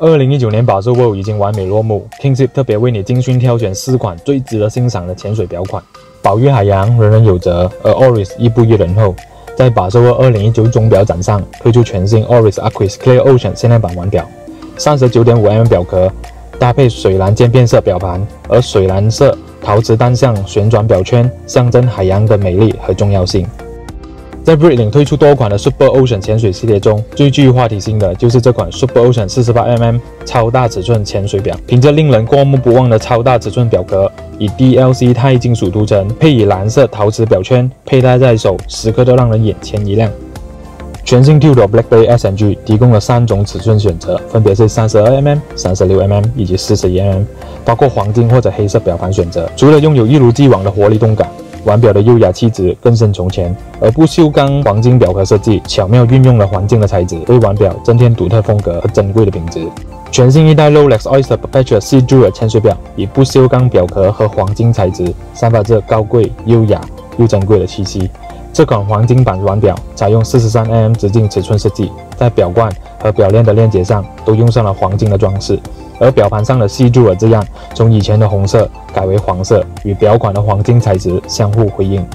二零一九年把售后已经完美落幕，Kingship 特别为你精心挑选四款最值得欣赏的潜水表款。保育海洋，人人有责，而 Oris 亦步于人后，在把售后二零一九钟表展上推出全新 Oris Aquis Clear Ocean 限量版腕表，三十九点五 mm 表壳，搭配水蓝渐变色表盘，而水蓝色陶瓷单向旋转表圈象征海洋的美丽和重要性。在 Breitling 推出多款的 Super Ocean 潜水系列中，最具话题性的就是这款 Super Ocean 48mm 超大尺寸潜水表。凭着令人过目不忘的超大尺寸表壳，以 DLC 钛金属涂层，配以蓝色陶瓷表圈，佩戴在手时刻都让人眼前一亮。全新 Tudor Black Bay SNG 提供了三种尺寸选择，分别是 32mm、36mm 以及 41mm，包括黄金或者黑色表盘选择。除了拥有一如既往的活力动感。腕表的优雅气质更胜从前，而不锈钢黄金表壳设计巧妙运用了黄金的材质，为腕表增添独特风格和珍贵的品质。全新一代 Rolex Oyster Perpetual Sea Jewel 潜水表以不锈钢表壳和黄金材质，散发着高贵、优雅又珍贵的气息。这款黄金版腕表采用 43mm 直径尺寸设计，在表冠和表链的链接上都用上了黄金的装饰。而表盘上的细柱的字样，从以前的红色改为黄色，与表款的黄金材质相互辉映。